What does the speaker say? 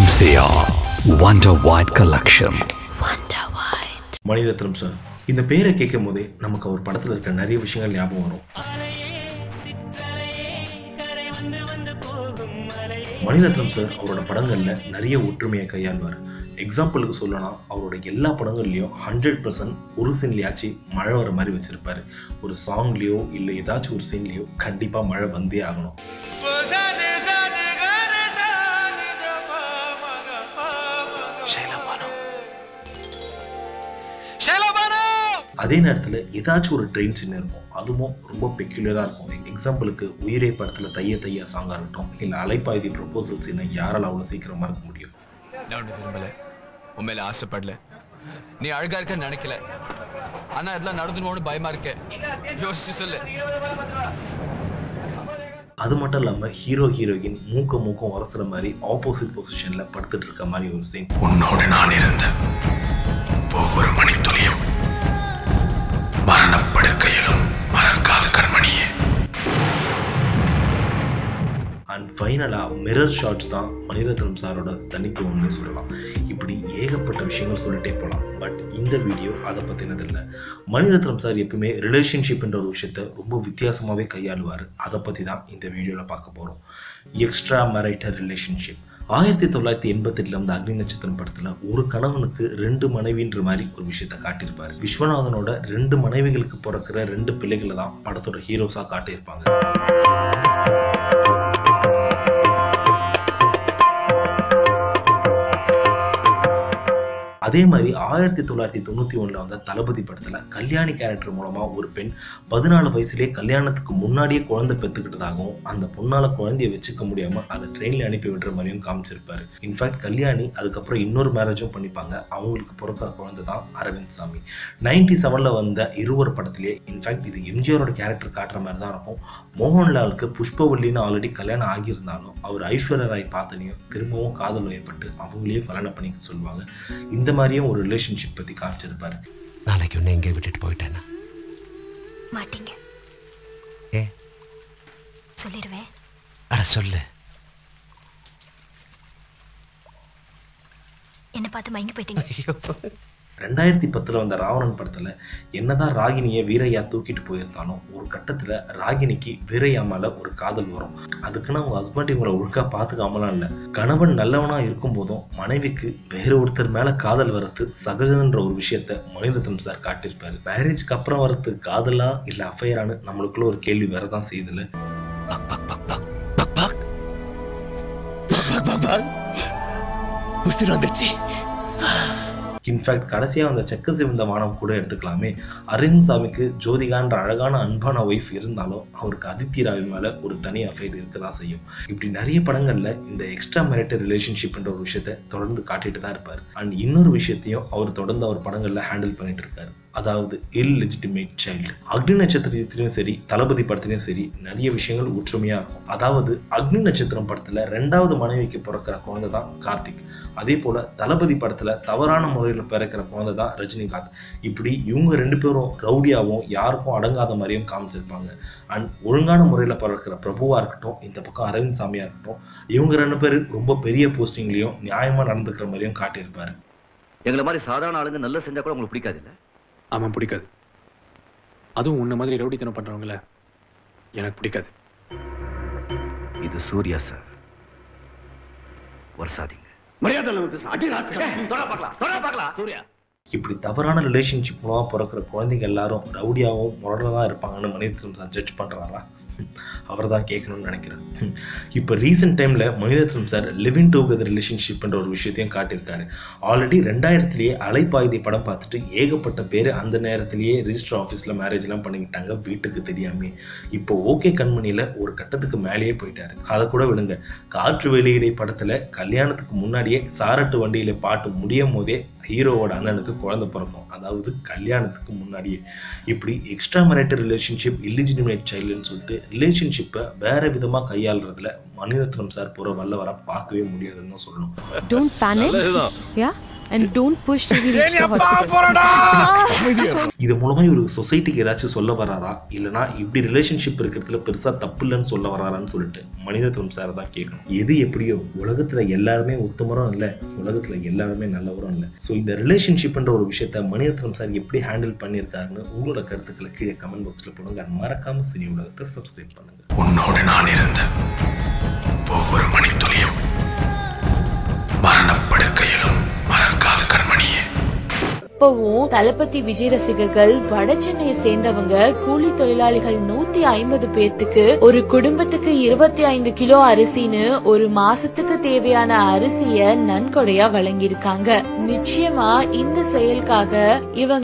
MCR Wonder White Collection. Mani Ratnam sir இந்த பேரை கேட்கும் போதே நமக்கு அவர் படத்தில் இருக்க நிறைய விஷயங்கள் ஞாபகம் வரும். மணிரத்னம் சார் அவரோட படங்களில் நிறைய ஒற்றுமையை கையாள்வார். எக்ஸாம்பிளுக்கு சொல்லலாம் அவரோட எல்லா படங்கள்லையும் ஹண்ட்ரட் பர்சன்ட் ஒரு சீன்லையாச்சும் மழை வர மாதிரி வச்சிருப்பாரு. ஒரு சாங்லேயோ இல்லை ஏதாச்சும் ஒரு சீன்லேயோ கண்டிப்பாக மழை வந்தே ஆகணும். அதே நேரத்தில் ஏதாச்சும் ஒரு ட்ரெயின் சீன் இருக்கும். அதுவும் ரொம்ப பெக்யூலராக இருக்கும். எக்ஸாம்பிளுக்கு உயிரே படத்தில் தைய தையா சாங்காக இருக்கட்டும் இல்லை அலைப்பாய்தி ப்ரொபோசல் சீனை யாரால் அவ்வளோ சீக்கிரமாக இருக்க முடியும்? நான் உன்னை விரும்பல உன் மேல ஆசைப்படல. நீ அழகா இருக்கன்னு நினைக்கல. ஆனா இதெல்லாம் நடந்துன்னு பயமா இருக்க. யோசிச்சு சொல்லு. அது மட்டும் இல்லாமல் ஹீரோ ஹீரோயின் மூக்க மூக்கம் உரசுற மாதிரி ஆப்போசிட் பொசிஷனில் படுத்துட்டு இருக்க மாதிரி ஒரு சீன் உன்னோடு நான் ஃபைனலாக மிரர் ஷாட்ஸ் தான் மணிரத்னம் சாரோட தனித்துவம்னு சொல்லலாம். இப்படி ஏகப்பட்ட விஷயங்கள் சொல்லிட்டே போகலாம் பட் இந்த வீடியோ அதை பற்றினது இல்லை. மணிரத்னம் சார் எப்பவுமே ரிலேஷன்ஷிப்ன்ற ஒரு விஷயத்த ரொம்ப வித்தியாசமாகவே கையாளுவார். அதை பற்றி தான் இந்த வீடியோவில் பார்க்க போகிறோம் எக்ஸ்ட்ரா மேரைட்டர் ரிலேஷன்ஷிப் ஆயிரத்தி தொள்ளாயிரத்தி எண்பத்தெட்டில் வந்து அக்னி நட்சத்திரம் படத்தில் ஒரு கணவனுக்கு ரெண்டு மனைவின்ற மாதிரி ஒரு விஷயத்த காட்டியிருப்பார். விஸ்வநாதனோட ரெண்டு மனைவிகளுக்கு பிறக்கிற ரெண்டு பிள்ளைகளை தான் படத்தோட ஹீரோஸாக காட்டியிருப்பாங்க. அதே மாதிரி ஆயிரத்தி தொள்ளாயிரத்தி தொண்ணூற்றி ஒன்றில் வந்த தளபதி படத்தில் கல்யாணி கேரக்டர் மூலமாக ஒரு பெண் பதினாலு வயசுலேயே கல்யாணத்துக்கு முன்னாடியே குழந்தை பெற்றுக்கிட்டதாகவும் அந்த பொண்ணால் குழந்தைய வச்சுக்க முடியாமல் அதை ட்ரெயினில் அனுப்பி விடுற மாதிரியும் காமிச்சிருப்பாரு. இன்ஃபேக்ட் கல்யாணி அதுக்கப்புறம் இன்னொரு மேரேஜும் பண்ணிப்பாங்க. அவங்களுக்கு பிறக்கிற குழந்தை தான் அரவிந்த் சாமி. நைன்டி செவனில் வந்த இருவர் படத்திலேயே இன்ஃபேக்ட் இது எம்ஜிஆரோட கேரக்டர் காட்டுற மாதிரி தான் இருக்கும். மோகன்லாலுக்கு புஷ்பவல்லின்னு ஆல்ரெடி கல்யாணம் ஆகியிருந்தாலும் அவர் ஐஸ்வர்யா ராய் பார்த்தனையும் திரும்பவும் காதல் வயப்பட்டு அவங்களையும் கல்யாணம் பண்ணிக்க சொல்லுவாங்க. இந்த மாதிரியும் ஒரு ரிலேஷன்ஷிப் பற்றி காமிச்சிருப்பாரு. நாளைக்கு உன்னை எங்கே விட்டுட்டு போயிட்டேன்னா? மாட்டீங்க. ஏ? சொல்லிடுவேன். அட சொல்லு. என்ன பார்த்து மயங்கி போயிட்டீங்க. ஐயோ. ரெண்டாயிரத்தி பத்தில் வந்த ராவணன் படத்தில் என்னதான் ராகினியை வீரையா தூக்கிட்டு போயிருந்தாலும் ஒரு கட்டத்தில் ராகினிக்கு வீரையா மேலே ஒரு காதல் வரும். அதுக்குன்னு அவங்க ஹஸ்பண்ட் இவங்களை ஒழுங்காக பார்த்துக்காமலாம் இல்லை. கணவன் நல்லவனாக இருக்கும் போதும் மனைவிக்கு வேற ஒருத்தர் மேலே காதல் வரத்து சகஜன்ற ஒரு விஷயத்த மணிரத்னம் சார் காட்டியிருப்பாரு. மேரேஜ்க்கு அப்புறம் வரத்து காதலா இல்லை அஃபையரானு நம்மளுக்குள்ள ஒரு கேள்வி வரதான் செய்யுதுல்ல? உசிர் வந்துச்சு இன்ஃபேக்ட் கடைசியாக வந்த செக்க சிவந்த வானம் கூட எடுத்துக்கலாமே. அருண் சாமிக்கு ஜோதிகான்ற அழகான அன்பான ஒய்ஃப் இருந்தாலும் அவருக்கு அதித்தி ராவி மேலே ஒரு தனி அஃபேர் இருக்க தான் செய்யும். இப்படி நிறைய படங்களில் இந்த எக்ஸ்ட்ரா மேரிட்டல் ரிலேஷன்ஷிப்ன்ற ஒரு விஷயத்த தொடர்ந்து காட்டிட்டு தான் இருப்பார். அண்ட் இன்னொரு விஷயத்தையும் அவர் தொடர்ந்து அவர் படங்களில் ஹேண்டில் பண்ணிட்டு இருக்காரு. அதாவது இல் லெஜிட்டிமேட் சைல்டு அக்னி நட்சத்திரத்திலையும் சரி தளபதி படத்துலையும் சரி நிறைய விஷயங்கள் ஒற்றுமையாக இருக்கும். அதாவது அக்னி நட்சத்திரம் படத்தில் ரெண்டாவது மனைவிக்கு பிறக்கிற குழந்தை தான் கார்த்திக். அதே போல் தளபதி படத்தில் தவறான முறையில் பிறக்கிற குழந்தை தான் ரஜினிகாந்த். இப்படி இவங்க ரெண்டு பேரும் ரவுடியாகவும் யாருக்கும் அடங்காத மாதிரியும் காமிச்சிருப்பாங்க. அண்ட் ஒழுங்கான முறையில் பிறக்கிற பிரபுவாக இருக்கட்டும் இந்த பக்கம் அரவிந்த் சாமியாக இருக்கட்டும் இவங்க ரெண்டு பேர் ரொம்ப பெரிய போஸ்டிங்லேயும் நியாயமாக நடந்துக்கிற மாதிரியும் காட்டியிருப்பாரு. எங்களை மாதிரி சாதாரண ஆளுங்க நல்லா செஞ்சா கூட உங்களுக்கு பிடிக்காது இல்ல? அவன் பிடிக்காது. அதுவும் உன்ன மாதிரி ரவுடித்தனம் பண்றவங்கள எனக்கு பிடிக்காது. இது சூர்யா சார். மரியாதை அடி பார்க்கலாம் சூர்யா. இப்படி தவறான ரிலேஷன்ஷிப் மூலமா பிறக்கிற குழந்தைங்க எல்லாரும் ரவுடியாவும் முரடாக இருப்பாங்கன்னு மனிதன் ஜட்ஜ் பண்ணுறாங்களா அவர் தான் கேட்கணும்னு நினைக்கிறேன். இப்போ ரீசெண்ட் டைமில் மணிரத்னம் சார் லிவிங் டுகெதர் ரிலேஷன்ஷிப்ன்ற ஒரு விஷயத்தையும் காட்டியிருக்காரு. ஆல்ரெடி ரெண்டாயிரத்துலேயே அலைப்பாய்தி படம் பார்த்துட்டு ஏகப்பட்ட பேர் அந்த நேரத்திலேயே ரிஜிஸ்டர் ஆஃபீஸில் மேரேஜ்லாம் பண்ணிக்கிட்டாங்க வீட்டுக்கு தெரியாமே. இப்போ ஓகே கண்மணியில் ஒரு கட்டத்துக்கு மேலேயே போயிட்டாரு. அதை கூட விடுங்க. காற்று வெளியீடை படத்தில் கல்யாணத்துக்கு முன்னாடியே சாரட்டு வண்டியில் பாட்டு முடியும் போதே ஹீரோவோட அண்ணனுக்கு குழந்தை பிறக்கும். அதாவது கல்யாணத்துக்கு முன்னாடியே. இப்படி எக்ஸ்ட்ரா மேரிட்டல் ரிலேஷன்ஷிப் இல்லிஜினிமேட் சைல்டுன்னு சொல்லிட்டு ரிலேஷன்ஷிப்பை வேற விதமாக கையாளுறதுல மணிரத்னம் சார் போகிற வல்லவரை பார்க்கவே முடியாதுன்னு தான் சொல்லணும். Reaches the hospital. இது மூலமா இவரு சொசைட்டிக்கு ஏதாச்சும் சொல்ல வராரா? இல்லனா இப்படி ரிலேஷன்ஷிப் இருக்கிறதுல பெருசா தப்பு இல்லைன்னு சொல்ல வராரான்னு சொல்லிட்டு மணிரத்னம் சார் தான் கேட்கணும். எது எப்படியோ உலகத்துல எல்லாருமே உத்தமரும் இல்ல உலகத்துல எல்லாருமே நல்லவரும் இல்ல. ஸோ இந்த ரிலேஷன்ஷிப்ன்ற ஒரு விஷயத்த மணிரத்னம் சார் எப்படி ஹேண்டில் பண்ணியிருக்காருன்னு உங்களோட கருத்துக்களை கீழே கமெண்ட் பாக்ஸ்ல போடுங்க. மறக்காம சினி உலகத்தை சப்ஸ்கிரைப் பண்ணுங்க. உன்னோடு நான் இருந்த ஒவ்வொரு மணித்துளியும் இப்பவும் தளபதி விஜய் ரசிகர்கள் வட சென்னையை சேர்ந்தவங்க கூலி தொழிலாளிகள் நூத்தி ஐம்பது பேர்த்துக்கு ஒரு குடும்பத்துக்கு இருபத்தி ஐந்து கிலோ அரிசின்னு ஒரு மாசத்துக்கு தேவையான அரிசிய நன்கொடையா வழங்கியிருக்காங்க. நிச்சயமா இந்த செயலுக்காக இவங்க